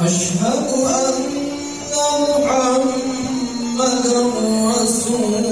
أشهد أن محمد رسول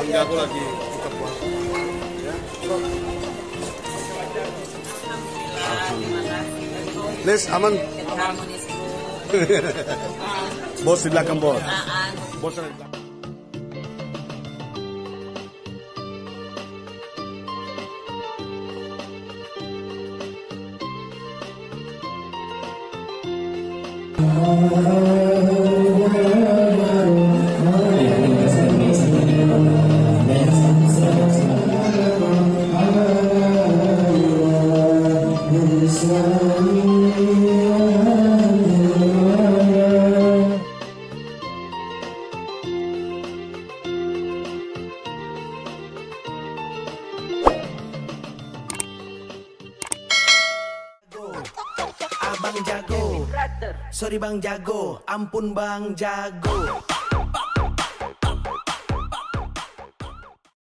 Bang Jago lagi buka puasa. Ya. Lis, aman. Bos di belakang bos. Aan. Bos ada di belakang. Abang jago. Sorry bang jago. Ampun bang jago